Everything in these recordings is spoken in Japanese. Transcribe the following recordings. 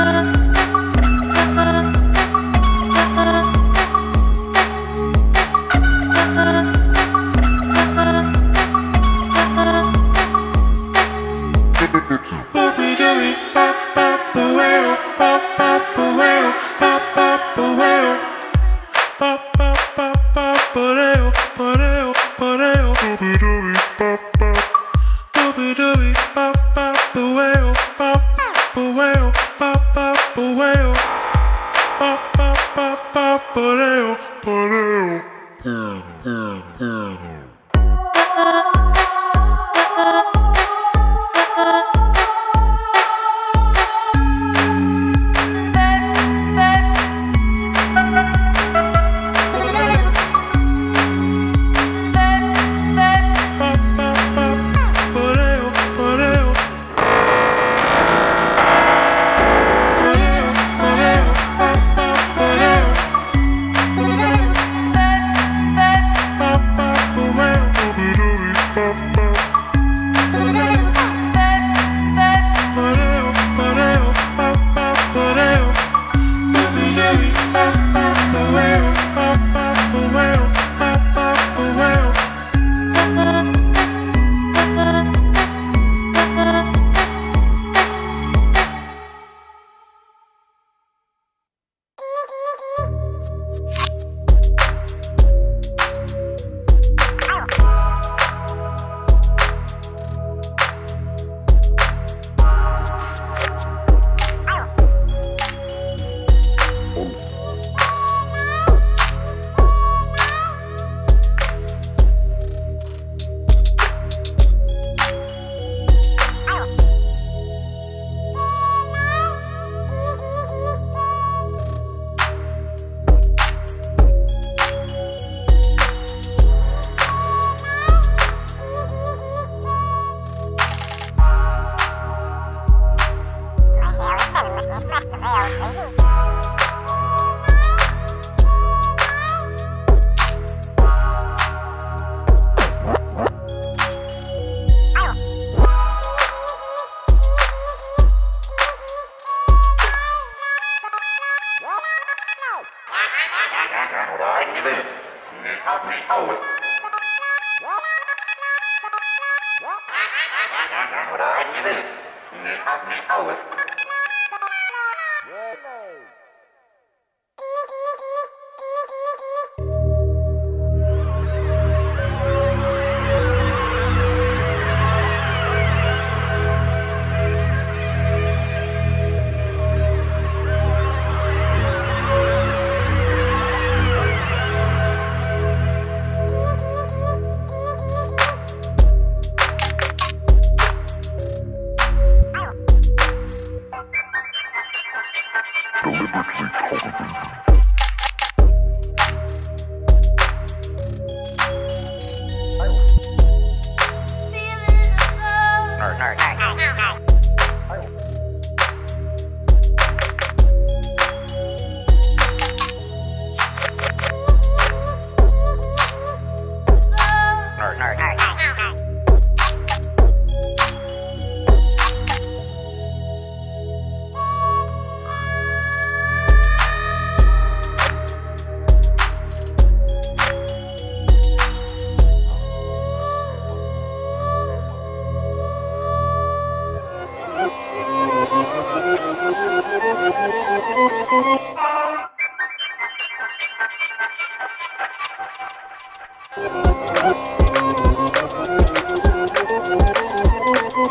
Oh.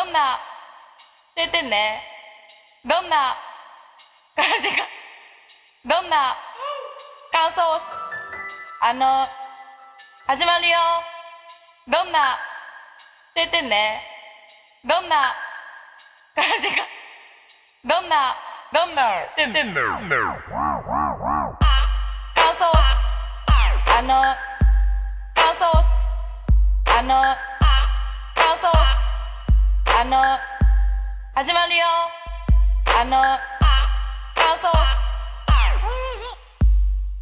どんな教えてね。どんな感じか。どんな感想？あの始まるよ。どんな教えてね？どんな感じか。どんなどんなてんてん感想？あの感想？あの感想あの始まるよ。あの感想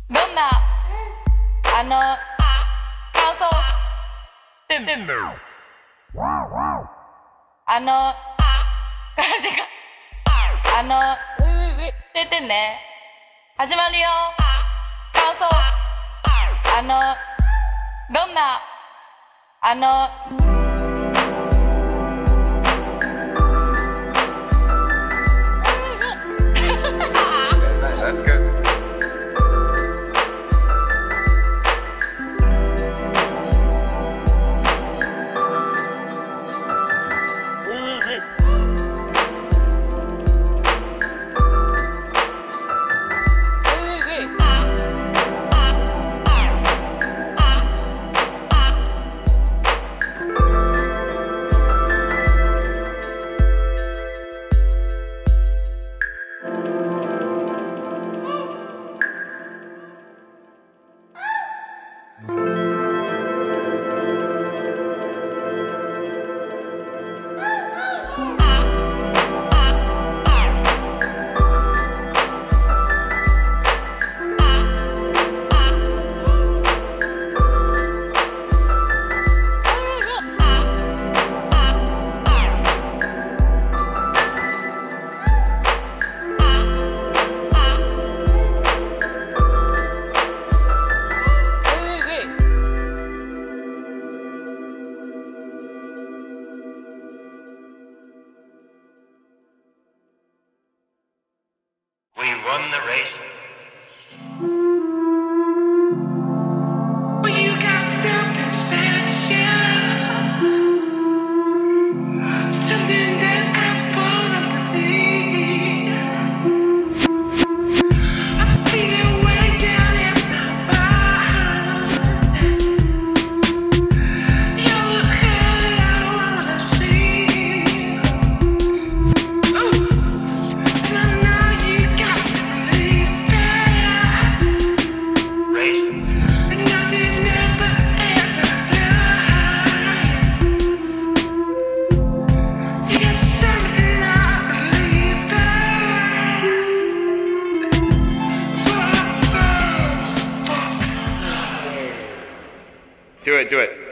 どんな？あの感想あの感じかあの教えてね。始まるよ。感想あのどんな？あの Do it, do it.